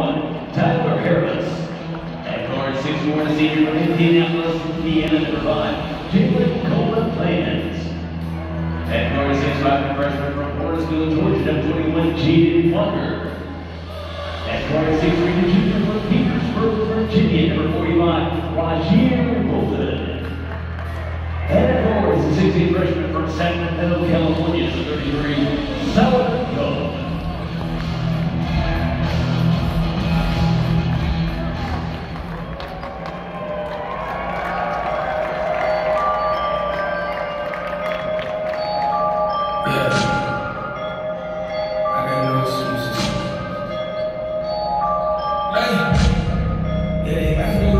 one, Tyler Harris. At guard, six more senior from Indianapolis, Indiana, number five, Jalen Coleman-Lands. At guard, six five freshman from Forestville, Georgia, number 21, Jaden Walker. At guard, six three junior from Petersburg, Virginia, number 45, Rasir Bolton, And at guard, 16 freshman from Sacramento, California, number 33. de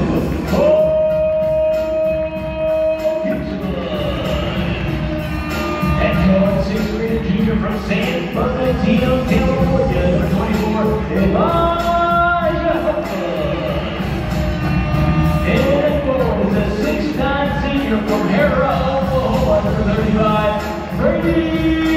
sixth grade junior from San Bernardino, California, number 24, Elijah And Bull is a six-time senior from Harrah, Oklahoma, number 35, Brady